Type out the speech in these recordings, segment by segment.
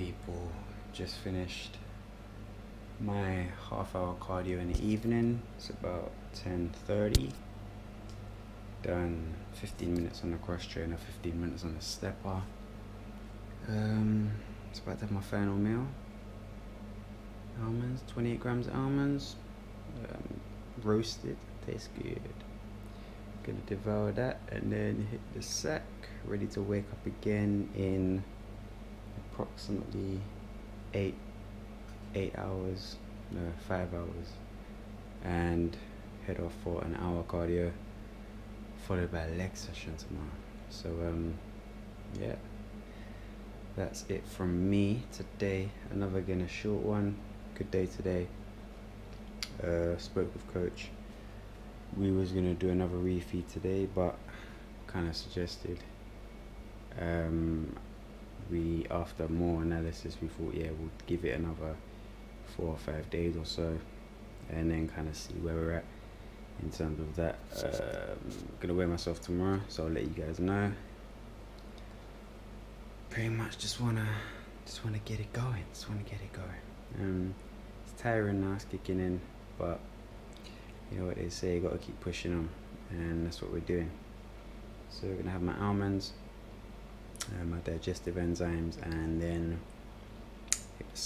people just finished my half hour cardio in the evening. It's about 10.30 done 15 minutes on the cross trainer 15 minutes on the stepper. Um, it's about to have my final meal. Almonds 28 grams of almonds. Um, roasted tastes good. Gonna devour that and then hit the sack. Ready to wake up again in approximately eight eight hours no five hours and head off for an hour cardio followed by a leg session tomorrow. So um yeah. That's it from me today. Another again a short one. Good day today. Uh spoke with coach. We was gonna do another refeed today but kind of suggested um we after more analysis we thought yeah we'll give it another four or five days or so and then kind of see where we're at in terms of that. Um, gonna weigh myself tomorrow so i'll let you guys know. Pretty much just wanna just wanna get it going just wanna get it going. Um it's tiring now it's kicking in but you know what they say you gotta keep pushing them and that's what we're doing. So we're gonna have my almonds uh, my digestive enzymes and then hit the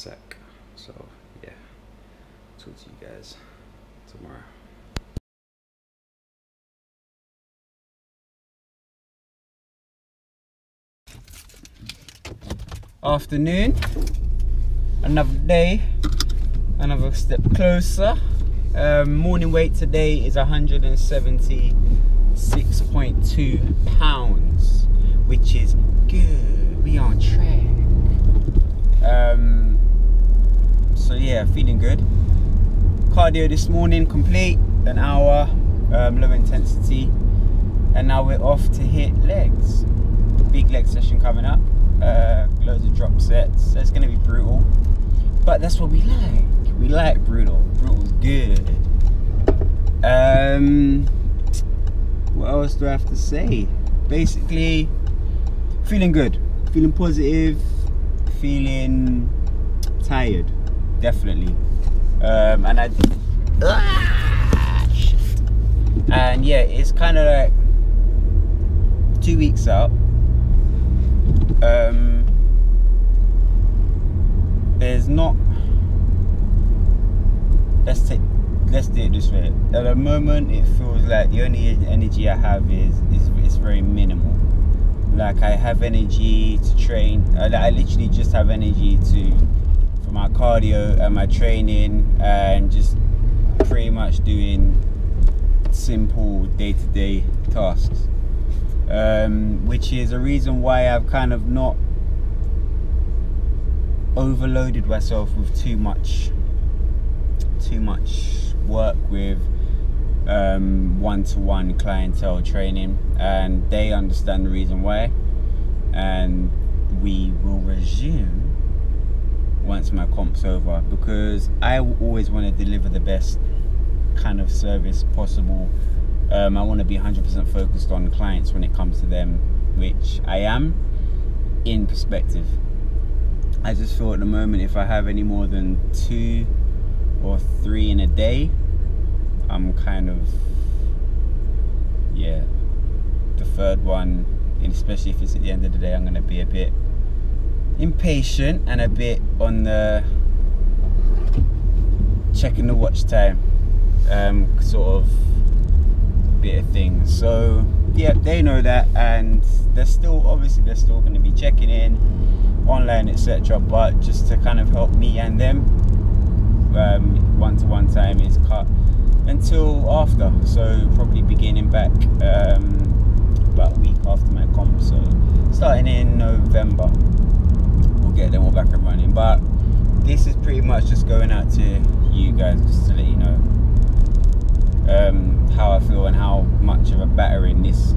so yeah talk to you guys tomorrow. Afternoon. Another day another step closer. Um, morning weight today is 176.2 pounds which is good. We are on track. Um, so yeah feeling good. Cardio this morning complete. An hour um, low intensity. And now we're off to hit legs. Big leg session coming up. Uh, loads of drop sets. So it's gonna be brutal. But that's what we like. We like brutal. Brutal's good. Um what else do i have to say? Basically feeling good. Feeling positive feeling tired definitely. Um and i ah, and yeah it's kind of like two weeks out. Um there's not let's take let's do it this way. At the moment it feels like the only energy i have is is, is very minimal. Like i have energy to train. I, I literally just have energy to for my cardio and my training and just pretty much doing simple day-to-day tasks. Um, which is a reason why i've kind of not overloaded myself with too much too much work with um, one-to-one clientele training and they understand the reason why. And we will resume once my comp's over because I always want to deliver the best kind of service possible. Um, I want to be 100% focused on clients when it comes to them which I am in perspective. I just feel at the moment if I have any more than two or three in a day, I'm kind of, yeah, the third one, especially if it's at the end of the day, I'm going to be a bit impatient and a bit on the checking the watch time um, sort of bit of thing. So, yeah, they know that, and they're still, obviously, they're still going to be checking in online, etc. But just to kind of help me and them um, one-to-one time is cut until after so probably beginning back um, about a week after my comp so starting in November we'll get them all back and running. But this is pretty much just going out to you guys just to let you know um, how I feel and how much of a battering this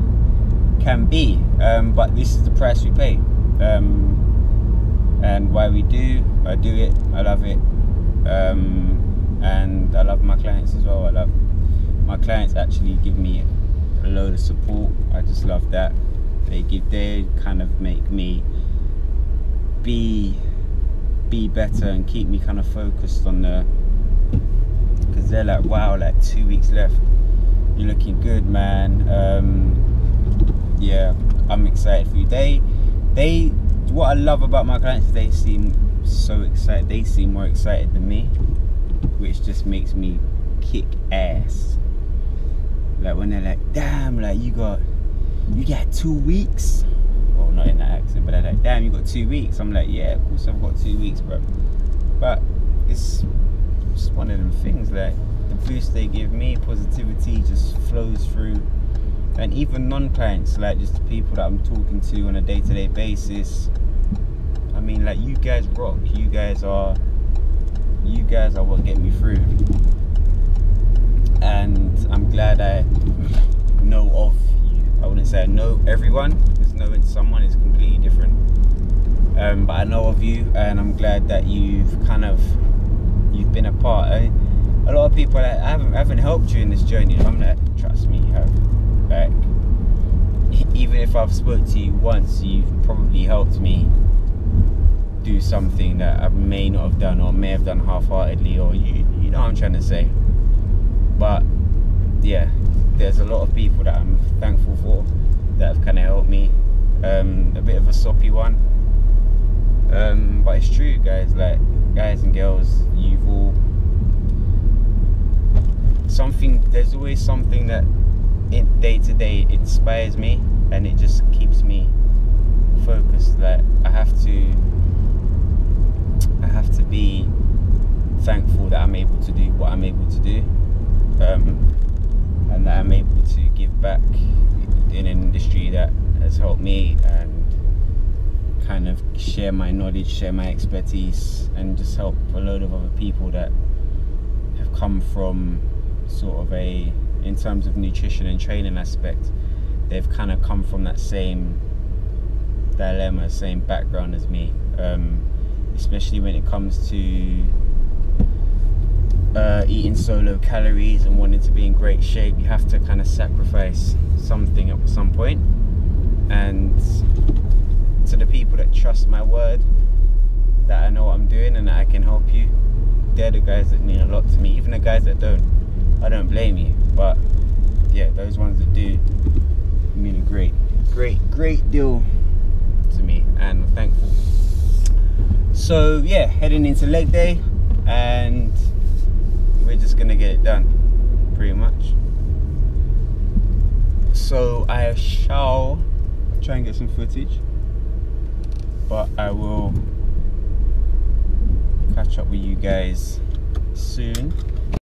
can be. Um, but this is the price we pay. Um, and why we do I do it I love it um, and I love my clients as well. I love my clients actually give me a load of support. I just love that they give they kind of make me be be better and keep me kind of focused on the because they're like wow like two weeks left you're looking good man um, yeah i'm excited for you they they what i love about my clients is they seem excited they seem more excited than me which just makes me kick ass. Like when they're like damn like you got you got two weeks. Well not in that accent but they're like damn you got two weeks. I'm like yeah of course i've got two weeks bro. But it's just one of them things like the boost they give me positivity just flows through. And even non-clients like just the people that i'm talking to on a day-to-day basis i mean like you guys rock you guys are you guys are what get me through and i'm glad i know of you. I wouldn't say I know everyone, because knowing someone is completely different. Um, but I know of you, and I'm glad that you've kind of you've been a part. I, a lot of people I haven't I haven't helped you in this journey. I'm like, trust me, have. Like, even if I've spoke to you once, you've probably helped me do something that I may not have done or may have done half-heartedly, or you you know what I'm trying to say. But yeah, there's a lot of people that I'm thankful for that have kind of helped me. Um, a bit of a soppy one, um, but it's true, guys. Like guys and girls, you've all something. There's always something that in day to day inspires me, and it just keeps me focused. Like I have to, I have to be thankful that I'm able to do what I'm able to do. Um, and that I'm able to give back in an industry that has helped me and kind of share my knowledge, share my expertise, and just help a load of other people that have come from sort of a, in terms of nutrition and training aspect, they've kind of come from that same dilemma, same background as me, um, especially when it comes to uh, eating so low calories and wanting to be in great shape, you have to kind of sacrifice something at some point. And to the people that trust my word, that I know what I'm doing and that I can help you, they're the guys that mean a lot to me. Even the guys that don't, I don't blame you. But yeah, those ones that do mean a great, great, great deal to me, and I'm thankful. So yeah, heading into leg day, and we're just gonna get it done pretty much. So I shall try and get some footage but I will catch up with you guys soon